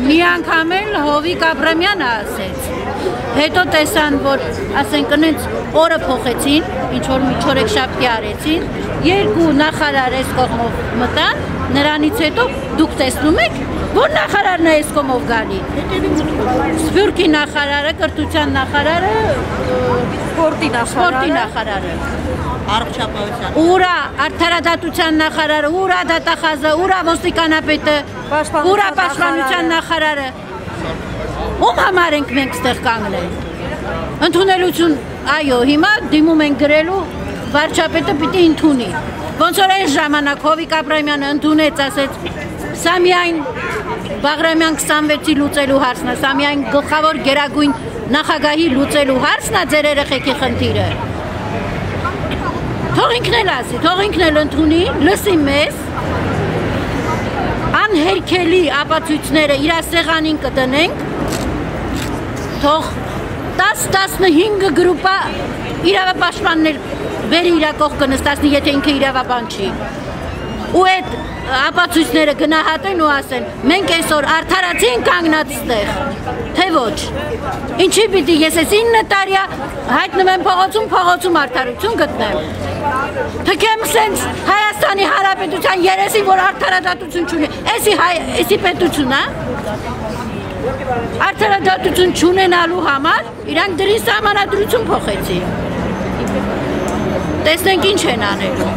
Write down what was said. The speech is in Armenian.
Մի անգամ էլ Հովիկ Աբրամյանը ասեց։ Հետո տեսան, որ ասենք այնց օրը փոխեցին, ինչ որ միջորեք շաբթի արեցին, երկու նախարար այս կողմով մտան, նրանից հետո դուք տեսնում եք, որ նախարարն է այս կողմով գալի։ Սփյուռքի նախարարը, կրթության նախարարը, Սպորտի սպորտի նախարարը։ նախարարը։ Առողջապահության Ուրա արդարադատության նախարարը, ուրա դատախազը, ուրա ոստիկանապետը, ուրա պաշտպանության նախարարը։ Ում համար ենք մենք ստեղ կանգնել։ Ընդունելություն, այո, հիմա դիմում են գրելու վարչապետը պիտի ընդունի։ Ոնց որ այն ժամանակ Հովիկ Աբրամյանը ընդունեց, ասեց, սա միայն Բաղրամյան 26-ի լուծելու հարցն է, սա միայն գլխավոր գերագույն նախագահի լուծելու հարցն է ձեր երեխեքի խնդիրը։ Թող ինքն էլ ասի, թող ինքն էլ ընդունի, լսի մեզ։ Անհերքելի ապացույցները իր սեղանին կդնենք։ Թող 10-15 գրուպա իրավապաշտպաններ վերի իր կողքը նստածնի, եթե ինքը իրավաբան չի։ Ու այդ ապացույցները գնահատեն ու ասեն, մենք այսօր արդարացի ենք կանգնած ստեղ, թե ոչ։ Ինչի պիտի ես այս 9 տարիա հայտնվեմ փողոցում, փողոցում արդարություն գտնեմ։ Թքեմ սենց Հայաստանի Հանրապետության երեսի, որ արդարադատություն չունի։ Էսի հայ, էսի պետություն, հա։ Արդարադատություն չունենալու համար իրանք դրի սահմանադրություն փոխեցին։ Տեսնենք ինչ են անելու։